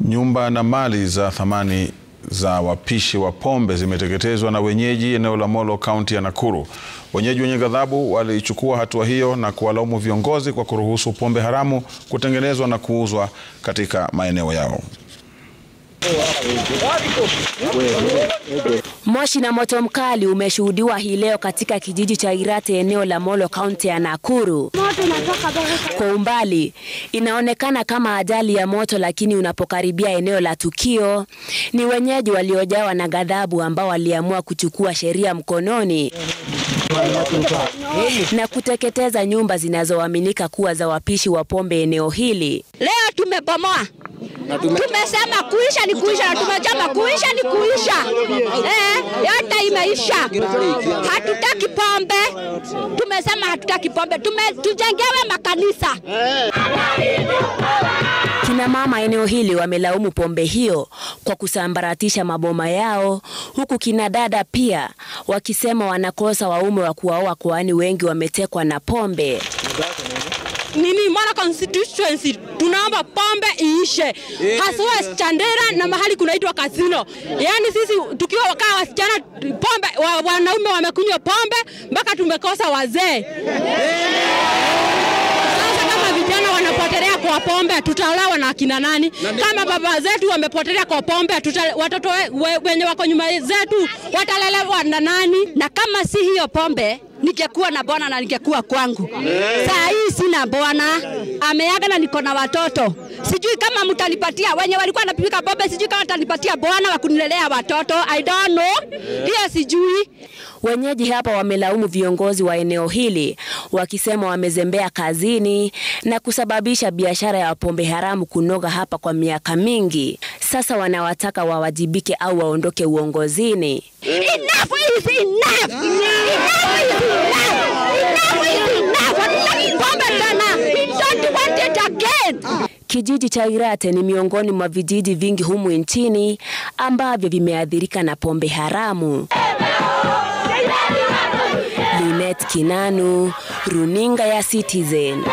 Nyumba na mali za thamani za wapishi wa pombe zimeteketezwa na wenyeji eneo la Molo, kaunti ya Nakuru. Wenyeji wenye ghadhabu walichukua hatua hiyo na kuwalaumu viongozi kwa kuruhusu pombe haramu kutengenezwa na kuuzwa katika maeneo yao. Moshi na moto mkali umeshuhudiwa hii leo katika kijiji cha Irate eneo la Molo kaunti ya Nakuru. Kwa umbali inaonekana kama ajali ya moto, lakini unapokaribia eneo la tukio ni wenyeji waliojawa na ghadhabu ambao waliamua kuchukua sheria mkononi na kuteketeza nyumba zinazoaminika kuwa za wapishi wa pombe eneo hili. Leo tumebomoa tumesema kuisha ni kuisha, na tumesema kuisha ni kuisha. Eh, yote imeisha. Hatutaki pombe, tumesema hatutaki pombe, tume tujengewe makanisa. Kina mama eneo hili wamelaumu pombe hiyo kwa kusambaratisha maboma yao, huku kina dada pia wakisema wanakosa waume wa kuwaoa, kwani wengi wametekwa na pombe. Nini mwana constituency tunaomba pombe iishe, haswa Chandera na mahali kunaitwa Kasino. Yani sisi tukiwa wakaa wasichana pombe wanaume wamekunywa pombe mpaka tumekosa wazee. Sasa kama vijana wanapotelea kwa pombe, tutaolewa na akina nani? Kama baba zetu wamepotelea kwa pombe, tuta, watoto we, wenye wako nyuma zetu watalelewa na nani? Na kama si hiyo pombe ningekuwa na bwana na ningekuwa kwangu. Saa hii sina bwana, ameaga na niko na watoto. Sijui kama mtanipatia wenye walikuwa wanapika pombe, sijui kama mtanipatia bwana wa kunilelea watoto. I don't know, hiyo sijui. Wenyeji hapa wamelaumu viongozi wa eneo hili wakisema wamezembea kazini na kusababisha biashara ya pombe haramu kunoga hapa kwa miaka mingi. Sasa wanawataka wawajibike au waondoke uongozini. Kijiji cha Irate ni miongoni mwa vijiji vingi humu nchini ambavyo vimeathirika na pombe haramu. Linet Kinanu, runinga ya Citizen.